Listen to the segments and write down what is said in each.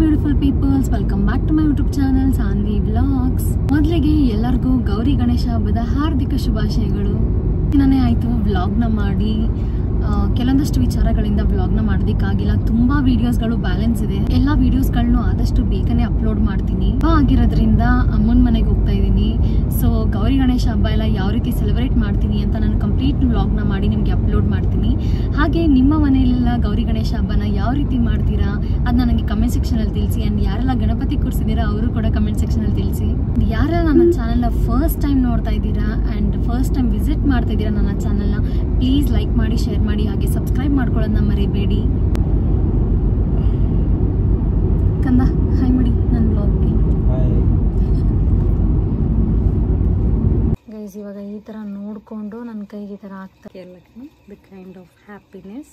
Beautiful peoples welcome back to my YouTube channel Saanvi vlogs ಮೊದಲಿಗೆ ಎಲ್ಲರಿಗೂ ಗೌರಿ ಗಣೇಶ ಹಬ್ಬದ ಹಾರ್ದಿಕ ಶುಭಾಶಯಗಳು. ದಿನನೇ ಆಯಿತು ವ್ಲಾಗ್ನ ಮಾಡಿ. ಕೆಲವೊಂದಷ್ಟು ವಿಚಾರಗಳಿಂದ ವ್ಲಾಗ್ನ ಮಾಡೋದಕ್ಕಾಗಿಲ್ಲ ತುಂಬಾ ವಿಡಿಯೋಸ್ಗಳು ಬ್ಯಾಲೆನ್ಸ್ ಇದೆ. ಎಲ್ಲ ವಿಡಿಯೋಸ್ಗಳನ್ನು ಆದಷ್ಟು ಬೇಗನೆ ಅಪ್ಲೋಡ್ ಮಾಡ್ತೀನಿ. ಹಬ್ಬ ಆಗಿರೋದ್ರಿಂದ ಅಮ್ಮನ ಮನೆಗೆ ಹೋಗ್ತಾ ಇದ್ದೀನಿ. ಸೊ ಗೌರಿ ಗಣೇಶ ಹಬ್ಬ ಎಲ್ಲ ಯಾವ ರೀತಿ ಸೆಲೆಬ್ರೇಟ್ ಮಾಡ್ತೀನಿ ಅಂತ ನಾನು ಕಂಪ್ಲೀಟ್ ವ್ಲಾಗ್ನ ಮಾಡಿ ನಿಮಗೆ ಅಪ್ಲೋಡ್ ಮಾಡ್ತೀನಿ. ಹಾಗೆ ನಿಮ್ಮ ಮನೆಯಲ್ಲೆಲ್ಲ ಗೌರಿ ಗಣೇಶ ಹಬ್ಬನ ಯಾವ ರೀತಿ ಮಾಡ್ತೀರಾ ಅದನ್ನ ನನಗೆ ಕಮೆಂಟ್ ಸೆಕ್ಷನಲ್ಲಿ ತಿಳಿಸಿ. ಆ್ಯಂಡ್ ಯಾರೆಲ್ಲ ಗಣಪತಿ ಕೂರಿಸಿದ್ದೀರಾ ಅವರು ಕೂಡ ಕಮೆಂಟ್ ಸೆಕ್ಷನಲ್ಲಿ ತಿಳಿಸಿ. ಯಾರೆಲ್ಲ ನನ್ನ ಚಾನಲ್ನ ಫಸ್ಟ್ ಟೈಮ್ ನೋಡ್ತಾ ಇದ್ದೀರಾ ಆ್ಯಂಡ್ ಫಸ್ಟ್ ಟೈಮ್ ವಿಸಿಟ್ ಮಾಡ್ತಾ ಇದ್ದೀರಾ ನನ್ನ ಚಾನಲ್ನ ಪ್ಲೀಸ್ ಲೈಕ್ ಮಾಡಿ ಶೇರ್ ಮಾಡಿ ಹಾಗೆ ಸಬ್ಸ್ಕ್ರೈಬ್ ಮಾಡ್ಕೊಳ್ಳೋದನ್ನ ಮರಿಬೇಡಿ. ಕಂದ ಹಾಯ್ ಮಾಡಿ ನನ್ನ ಬ್ಲಾಗ್ಗೆ ಗೈಸ್ ಇವಾಗ ಈ ಥರ ನೋಡಿಕೊಂಡು ನನ್ನ ಕೈಗೆ ಈ ಥರ ಆಗ್ತಾ ದ ಕೈಂಡ್ ಆಫ್ ಹ್ಯಾಪಿನೆಸ್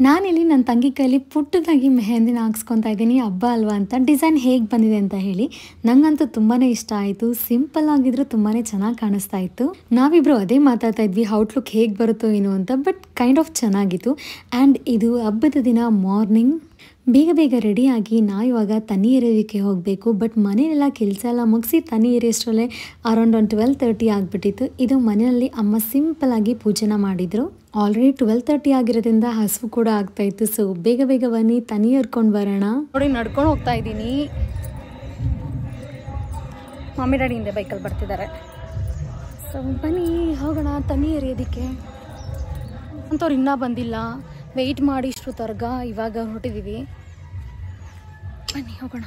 ನಾನಿಲ್ಲಿ ನನ್ನ ತಂಗಿ ಕೈಲಿ ಪುಟ್ಟದಾಗಿ ಮೆಹಂದಿನ ಹಾಕ್ಸ್ಕೊತಾ ಇದ್ದೀನಿ, ಹಬ್ಬ ಅಲ್ವಾ ಅಂತ. ಡಿಸೈನ್ ಹೇಗೆ ಬಂದಿದೆ ಅಂತ ಹೇಳಿ. ನಂಗಂತೂ ತುಂಬಾ ಇಷ್ಟ ಆಯಿತು. ಸಿಂಪಲ್ ಆಗಿದ್ರು ತುಂಬಾ ಚೆನ್ನಾಗಿ ಕಾಣಿಸ್ತಾ ಇತ್ತು. ನಾವಿಬ್ರು ಅದೇ ಮಾತಾಡ್ತಾ ಇದ್ವಿ ಔಟ್ಲುಕ್ ಹೇಗೆ ಬರುತ್ತೋ ಏನೋ ಅಂತ ಬಟ್ ಕೈಂಡ್ ಆಫ್ ಚೆನ್ನಾಗಿತ್ತು. ಆ್ಯಂಡ್ ಇದು ಹಬ್ಬದ ದಿನ ಮಾರ್ನಿಂಗ್ ಬೇಗ ಬೇಗ ರೆಡಿಯಾಗಿ ನಾವು ಇವಾಗ ತನಿ ಎರೆಯೋದಕ್ಕೆ ಹೋಗಬೇಕು ಬಟ್ ಮನೆಯಲ್ಲೆಲ್ಲ ಕೆಲಸ ಎಲ್ಲ ಮುಗಿಸಿ ತನಿ ಎರೆಯಷ್ಟರಲ್ಲೇ ಅರೌಂಡ್ ಒಂದು ಟ್ವೆಲ್ ತರ್ಟಿ ಆಗಿಬಿಟ್ಟಿತ್ತು. ಇದು ಮನೆಯಲ್ಲಿ ಅಮ್ಮ ಸಿಂಪಲ್ ಆಗಿ ಪೂಜೆನ ಮಾಡಿದರು. ಆಲ್ರೆಡಿ ಟ್ವೆಲ್ ತರ್ಟಿ ಆಗಿರೋದ್ರಿಂದ ಹಸಿವು ಕೂಡ ಆಗ್ತಾ ಇತ್ತು. ಸೊ ಬೇಗ ಬೇಗ ಬನ್ನಿ, ತನಿ ಹರ್ಕೊಂಡು ಬರೋಣ. ನೋಡಿ, ನಡ್ಕೊಂಡು ಹೋಗ್ತಾ ಇದ್ದೀನಿ. ಮಮ್ಮಿ ಡ್ಯಾಡಿ ಹಿಂದೆ ಬೈಕಲ್ಲಿ ಬರ್ತಿದ್ದಾರೆ. ಸೊ ಬನ್ನಿ, ಹೋಗೋಣ ತನಿ ಎರಿಯೋದಕ್ಕೆ ಅಂಥವ್ರು ಇನ್ನೂ ಬಂದಿಲ್ಲ. ವೆಯ್ಟ್ ಮಾಡಿ ಇಷ್ಟು ತರ್ಗ, ಇವಾಗ ಹೊರಟಿದ್ದೀವಿ ಬನ್ನಿ, ಹೋಗೋಣ.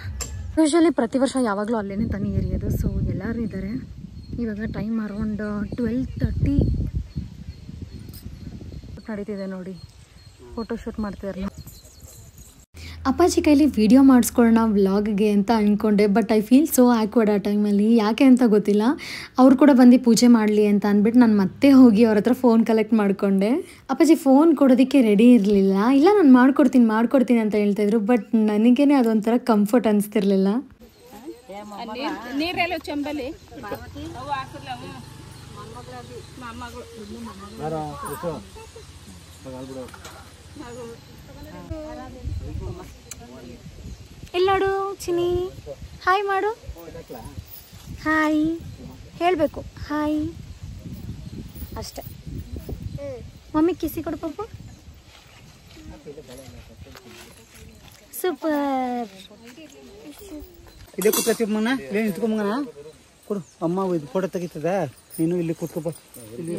ಯೂಶ್ವಲಿ ಪ್ರತಿ ವರ್ಷ ಯಾವಾಗಲೂ ಅಲ್ಲೇ ತನಿ ಎರಿಯೋದು ಸೊ ಎಲ್ಲರೂ ಇದ್ದಾರೆ. ಇವಾಗ ಟೈಮ್ ಅರೌಂಡ್ ಟ್ವೆಲ್ ತರ್ಟಿ ನಡೀತಿದೆ ನೋಡಿ. ಫೋಟೋ ಶೂಟ್ ಮಾಡ್ತಿದ್ರಲ್ಲ ಅಪ್ಪಾಜಿ ಕೈಲಿ ವಿಡಿಯೋ ಮಾಡಿಸ್ಕೊಳ್ಳೋಣ ವ್ಲಾಗ್ಗೆ ಅಂತ ಅಂದ್ಕೊಂಡೆ but I feel so awkward ಆ ಟೈಮಲ್ಲಿ ಯಾಕೆ ಅಂತ ಗೊತ್ತಿಲ್ಲ. ಅವ್ರು ಕೂಡ ಬಂದು ಪೂಜೆ ಮಾಡಲಿ ಅಂತ ಅಂದ್ಬಿಟ್ಟು ನಾನು ಮತ್ತೆ ಹೋಗಿ ಅವ್ರ ಹತ್ರ ಫೋನ್ ಕಲೆಕ್ಟ್ ಮಾಡಿಕೊಂಡೆ. ಅಪ್ಪಾಜಿ ಫೋನ್ ಕೊಡೋದಕ್ಕೆ ರೆಡಿ ಇರಲಿಲ್ಲ. ಇಲ್ಲ ನಾನು ಮಾಡ್ಕೊಡ್ತೀನಿ ಮಾಡ್ಕೊಡ್ತೀನಿ ಅಂತ ಹೇಳ್ತಾಯಿದ್ರು ಬಟ್ ನನಗೇ ಅದೊಂಥರ ಕಂಫರ್ಟ್ ಅನಿಸ್ತಿರ್ಲಿಲ್ಲ. ನೀರೆಲ್ಲ ಚಂಬಲಿ ಎಲ್ಲೋಡು ಚಿನಿ ಹಾಯ್ ಮಾಡು. ಹಾಯ್ ಹೇಳಬೇಕು. ಹಾಯ್ ಅಷ್ಟೆ. ಮಮ್ಮಿ ಕಿಸಿ ಕೊಡು ಪಾಪು ಸೂಪರ್ ಇದೇ ಮಗನ. ಕೊಡು. ಅಮ್ಮ ಇದು ಫೋಟೋ ತೆಗಿತದ. ನೀನು ಇಲ್ಲಿ ಕೂತ್ಕೊಪ್ಪ ಇಲ್ಲಿ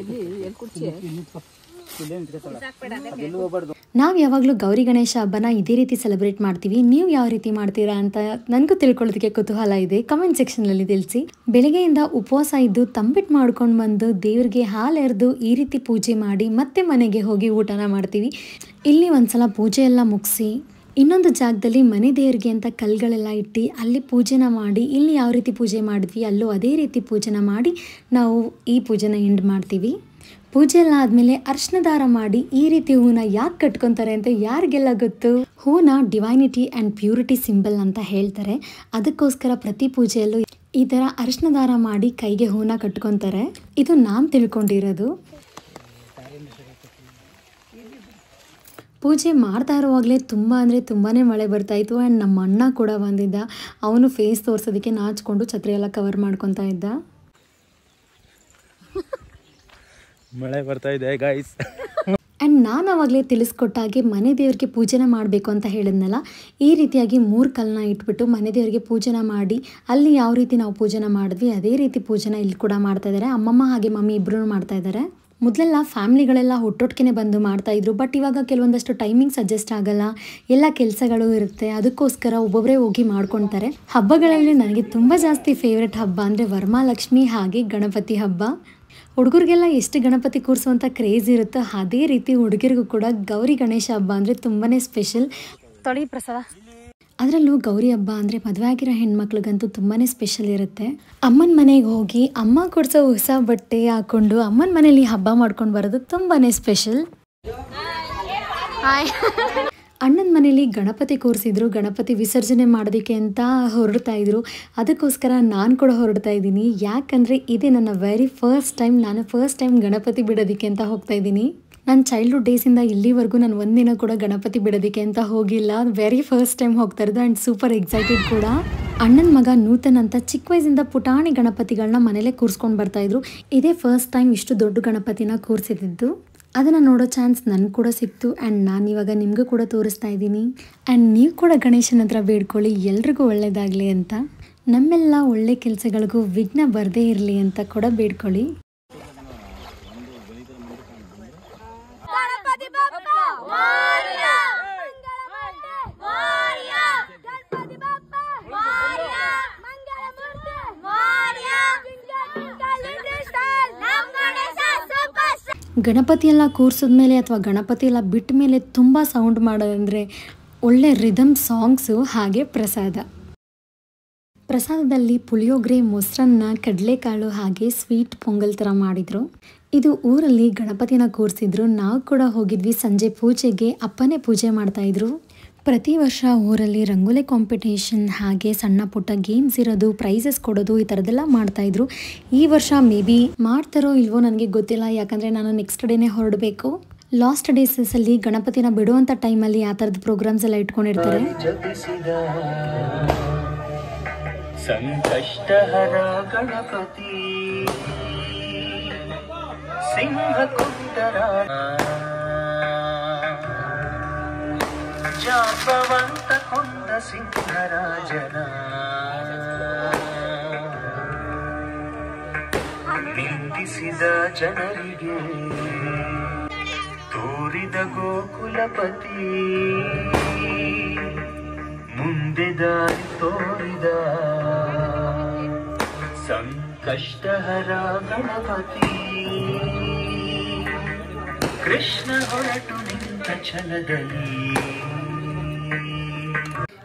ನಾವು ಯಾವಾಗಲೂ ಗೌರಿ ಗಣೇಶ ಹಬ್ಬನ ಇದೇ ರೀತಿ ಸೆಲೆಬ್ರೇಟ್ ಮಾಡ್ತೀವಿ. ನೀವು ಯಾವ ರೀತಿ ಮಾಡ್ತೀರಾ ಅಂತ ನನಗೂ ತಿಳ್ಕೊಳ್ಳೋದಕ್ಕೆ ಕುತೂಹಲ ಇದೆ. ಕಮೆಂಟ್ ಸೆಕ್ಷನಲ್ಲಿ ತಿಳಿಸಿ. ಬೆಳಗ್ಗೆಯಿಂದ ಉಪವಾಸ ಇದ್ದು ತಂಬಿಟ್ಟು ಮಾಡ್ಕೊಂಡು ಬಂದು ದೇವ್ರಿಗೆ ಹಾಲು ಎರೆದು ಈ ರೀತಿ ಪೂಜೆ ಮಾಡಿ ಮತ್ತೆ ಮನೆಗೆ ಹೋಗಿ ಊಟನ ಮಾಡ್ತೀವಿ. ಇಲ್ಲಿ ಒಂದ್ಸಲ ಪೂಜೆ ಎಲ್ಲ ಮುಗಿಸಿ ಇನ್ನೊಂದು ಜಾಗದಲ್ಲಿ ಮನೆ ದೇವರಿಗೆ ಅಂತ ಕಲ್ಗಳೆಲ್ಲ ಇಟ್ಟು ಅಲ್ಲಿ ಪೂಜೆನ ಮಾಡಿ, ಇಲ್ಲಿ ಯಾವ ರೀತಿ ಪೂಜೆ ಮಾಡಿದ್ವಿ, ಅಲ್ಲೂ ಅದೇ ರೀತಿ ಪೂಜೆನ ಮಾಡಿ ನಾವು ಈ ಪೂಜೆನ ಎಂಡ್ ಮಾಡ್ತೀವಿ. ಪೂಜೆ ಎಲ್ಲ ಆದಮೇಲೆ ಅರ್ಶನ ಮಾಡಿ ಈ ರೀತಿ ಹೂನ ಯಾಕೆ ಕಟ್ಕೊತಾರೆ ಅಂತ ಯಾರಿಗೆಲ್ಲ ಗೊತ್ತು? ಹೂನ ಡಿವೈನಿಟಿ ಆ್ಯಂಡ್ ಪ್ಯೂರಿಟಿ ಸಿಂಬಲ್ ಅಂತ ಹೇಳ್ತಾರೆ. ಅದಕ್ಕೋಸ್ಕರ ಪ್ರತಿ ಪೂಜೆಯಲ್ಲೂ ಈ ಥರ ಅರ್ಶನ ದಾರ ಮಾಡಿ ಕೈಗೆ ಹೂನ ಕಟ್ಕೊತಾರೆ. ಇದು ನಾನು ತಿಳ್ಕೊಂಡಿರೋದು. ಪೂಜೆ ಮಾಡ್ತಾ ಇರುವಾಗಲೇ ತುಂಬ ಅಂದರೆ ತುಂಬಾ ಮಳೆ ಬರ್ತಾಯಿತ್ತು ಆ್ಯಂಡ್ ನಮ್ಮ ಅಣ್ಣ ಕೂಡ ಬಂದಿದ್ದ. ಅವನು ಫೇಸ್ ತೋರಿಸೋದಕ್ಕೆ ನಾಚ್ಕೊಂಡು ಛತ್ರಿ ಎಲ್ಲ ಕವರ್ ಮಾಡ್ಕೊತಾ ಇದ್ದ. ಮಳೆ ಬರ್ತಾ ಇದೆ ಗಾಯ್ಸ್ ಆ್ಯಂಡ್ ನಾನು ಅವಾಗಲೇ ತಿಳಿಸ್ಕೊಟ್ಟಾಗೆ ಮನೆ ದೇವರಿಗೆ ಪೂಜೆನ ಮಾಡಬೇಕು ಅಂತ ಹೇಳಿದ್ನಲ್ಲ ಈ ರೀತಿಯಾಗಿ ಮೂರು ಕಲ್ಲನ್ನ ಇಟ್ಬಿಟ್ಟು ಮನೆ ದೇವರಿಗೆ ಪೂಜೆನ ಮಾಡಿ ಅಲ್ಲಿ ಯಾವ ರೀತಿ ನಾವು ಪೂಜೆನ ಮಾಡಿದ್ವಿ ಅದೇ ರೀತಿ ಪೂಜೆನ ಇಲ್ಲಿ ಕೂಡ ಮಾಡ್ತಾ ಇದ್ದಾರೆ. ಅಮ್ಮಮ್ಮ ಹಾಗೆ ಮಮ್ಮಿ ಇಬ್ಬರೂ ಮಾಡ್ತಾ ಇದ್ದಾರೆ. ಮೊದಲೆಲ್ಲ ಫ್ಯಾಮ್ಲಿಗಳೆಲ್ಲ ಒಟ್ಟೊಟ್ಟಿಗೆ ಬಂದು ಮಾಡ್ತಾಯಿದ್ರು ಬಟ್ ಇವಾಗ ಕೆಲವೊಂದಷ್ಟು ಟೈಮಿಂಗ್ಸ್ ಸಜೆಸ್ಟ್ ಆಗಲ್ಲ. ಎಲ್ಲ ಕೆಲಸಗಳು ಇರುತ್ತೆ. ಅದಕ್ಕೋಸ್ಕರ ಒಬ್ಬೊಬ್ಬರೇ ಹೋಗಿ ಮಾಡ್ಕೊತಾರೆ. ಹಬ್ಬಗಳಲ್ಲಿ ನನಗೆ ತುಂಬ ಜಾಸ್ತಿ ಫೇವ್ರೆಟ್ ಹಬ್ಬ ಅಂದರೆ ವರ್ಮಾಲಕ್ಷ್ಮಿ ಹಾಗೆ ಗಣಪತಿ ಹಬ್ಬ. ಹುಡುಗರಿಗೆಲ್ಲ ಎಷ್ಟು ಗಣಪತಿ ಕೂರಿಸುವಂಥ ಕ್ರೇಜ್ ಇರುತ್ತೋ ಅದೇ ರೀತಿ ಹುಡುಗರಿಗೂ ಕೂಡ ಗೌರಿ ಗಣೇಶ ಹಬ್ಬ ಅಂದರೆ ತುಂಬಾ ಸ್ಪೆಷಲ್ ತೊಳಿ ಪ್ರಸಾದ. ಅದರಲ್ಲೂ ಗೌರಿ ಹಬ್ಬ ಅಂದರೆ ಮದುವೆ ಆಗಿರೋ ಹೆಣ್ಮಕ್ಳಿಗಂತೂ ತುಂಬಾ ಸ್ಪೆಷಲ್ ಇರುತ್ತೆ. ಅಮ್ಮನ ಮನೆಗೆ ಹೋಗಿ ಅಮ್ಮ ಕೊಡಿಸೋ ಹೊಸ ಬಟ್ಟೆ ಹಾಕ್ಕೊಂಡು ಅಮ್ಮನ ಮನೇಲಿ ಹಬ್ಬ ಮಾಡ್ಕೊಂಡು ಬರೋದು ತುಂಬಾ ಸ್ಪೆಷಲ್ ಅಣ್ಣನ ಮನೇಲಿ ಗಣಪತಿ ಕೂರಿಸಿದ್ರು ಗಣಪತಿ ವಿಸರ್ಜನೆ ಮಾಡೋದಕ್ಕೆ ಅಂತ ಹೊರಡ್ತಾ ಇದ್ರು. ಅದಕ್ಕೋಸ್ಕರ ನಾನು ಕೂಡ ಹೊರಡ್ತಾ ಇದ್ದೀನಿ. ಯಾಕಂದರೆ ಇದೇ ನನ್ನ ವೆರಿ ಫಸ್ಟ್ ಟೈಮ್ ನಾನು ಫಸ್ಟ್ ಟೈಮ್ ಗಣಪತಿ ಬಿಡೋದಕ್ಕೆ ಅಂತ ಹೋಗ್ತಾ ಇದ್ದೀನಿ. ನನ್ನ ಚೈಲ್ಡ್ಹುಡ್ ಡೇಸಿಂದ ಇಲ್ಲಿವರೆಗೂ ನಾನು ಒಂದಿನ ಕೂಡ ಗಣಪತಿ ಬಿಡೋದಕ್ಕೆ ಅಂತ ಹೋಗಿಲ್ಲ. ವೆರಿ ಫಸ್ಟ್ ಟೈಮ್ ಹೋಗ್ತಾ ಇರೋದು ಆ್ಯಂಡ್ ಸೂಪರ್ ಎಕ್ಸೈಟೆಡ್ ಕೂಡ. ಅಣ್ಣನ ಮಗ ನೂತನ್ ಅಂತ ಚಿಕ್ಕ ವಯಸ್ಸಿಂದ ಪುಟಾಣಿ ಗಣಪತಿಗಳನ್ನ ಮನೇಲೆ ಕೂರಿಸ್ಕೊಂಡು ಬರ್ತಾಯಿದ್ರು. ಇದೇ ಫಸ್ಟ್ ಟೈಮ್ ಇಷ್ಟು ದೊಡ್ಡ ಗಣಪತಿನ ಕೂರಿಸಿದ್ದು ಅದನ್ನು ನೋಡೋ ಚಾನ್ಸ್ ನನಗೆ ಕೂಡ ಸಿಕ್ತು ಆ್ಯಂಡ್ ನಾನು ಇವಾಗ ನಿಮಗೂ ಕೂಡ ತೋರಿಸ್ತಾ ಇದ್ದೀನಿ ಆ್ಯಂಡ್ ನೀವು ಕೂಡ ಗಣೇಶನ ಹತ್ರ ಬೇಡ್ಕೊಳ್ಳಿ, ಎಲ್ರಿಗೂ ಒಳ್ಳೆಯದಾಗಲಿ ಅಂತ. ನಮ್ಮೆಲ್ಲ ಒಳ್ಳೆ ಕೆಲಸಗಳಿಗೂ ವಿಘ್ನ ಬರದೇ ಇರಲಿ ಅಂತ ಕೂಡ ಬೇಡ್ಕೊಳ್ಳಿ. ಗಣಪತಿ ಎಲ್ಲ ಕೂರ್ಸಿದ್ಮೇಲೆ ಅಥವಾ ಗಣಪತಿ ಎಲ್ಲ ಬಿಟ್ಟ ಮೇಲೆ ತುಂಬ ಸೌಂಡ್ ಮಾಡೋದಂದರೆ ಒಳ್ಳೆ ರಿದಮ್ ಸಾಂಗ್ಸು ಹಾಗೆ ಪ್ರಸಾದ. ಪ್ರಸಾದದಲ್ಲಿ ಪುಳಿಯೋಗರೆ, ಮೊಸರನ್ನ, ಕಡಲೆಕಾಳು ಹಾಗೆ ಸ್ವೀಟ್ ಪೊಂಗಲ್ ಥರ ಮಾಡಿದರು. ಇದು ಊರಲ್ಲಿ ಗಣಪತಿನ ಕೂರಿಸಿದ್ರು. ನಾವು ಕೂಡ ಹೋಗಿದ್ವಿ ಸಂಜೆ ಪೂಜೆಗೆ. ಅಪ್ಪನೇ ಪೂಜೆ ಮಾಡ್ತಾಯಿದ್ರು ಪ್ರತಿ ವರ್ಷ ಊರಲ್ಲಿ ರಂಗೋಲಿ ಕಾಂಪಿಟೇಷನ್ ಹಾಗೆ ಸಣ್ಣ ಪುಟ್ಟ ಗೇಮ್ಸ್ ಇರೋದು ಪ್ರೈಸಸ್ ಕೊಡೋದು ಈ ಥರದ್ದೆಲ್ಲ ಮಾಡ್ತಾಯಿದ್ರು ಈ ವರ್ಷ ಮೇ ಬಿ ಮಾಡ್ತಾರೋ ಇಲ್ವೋ ನನಗೆ ಗೊತ್ತಿಲ್ಲ, ಯಾಕಂದರೆ ನಾನು ನೆಕ್ಸ್ಟ್ ಡೇನೇ ಹೊರಡಬೇಕು. ಲಾಸ್ಟ್ ಡೇಸಲ್ಲಿ ಗಣಪತಿನ ಬಿಡುವಂಥ ಟೈಮಲ್ಲಿ ಆ ಥರದ ಪ್ರೋಗ್ರಾಮ್ಸ್ ಎಲ್ಲ ಇಟ್ಕೊಂಡಿರ್ತಾರೆ. ಜಾಪವಂತ ಕೊಂದ ಸಿಂಹರಾಜನ. ನಿಂದಿಸಿದ ಜನರಿಗೆ ತೋರಿದ ಗೋಕುಲಪತಿ. ಮುಂದೆ ದಾರಿ ತೋರಿದ ಸಂಕಷ್ಟಹರ ಗಣಪತಿ. ಕೃಷ್ಣ ಹೊರಟು ನಿಂತ ಛಲದಲ್ಲಿ.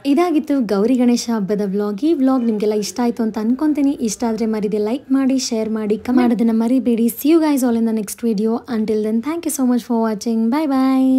ಇದಾಗಿತ್ತು ಗೌರಿ ಗಣೇಶ ಹಬ್ಬದ ವ್ಲಾಗ್ ಈ ವ್ಲಾಗ್ ನಿಮಗೆಲ್ಲ ಇಷ್ಟ ಆಯಿತು ಅಂತ ಅನ್ಕೊಂತೀನಿ. ಇಷ್ಟ ಆದರೆ ಮರಿದೆ ಲೈಕ್ ಮಾಡಿ ಶೇರ್ ಮಾಡಿ ಕಮೆಂಟ್ ಮಾಡೋದನ್ನು ಮರಿಬೇಡಿ. See you guys all in the next video until then thank you so much for watching bye bye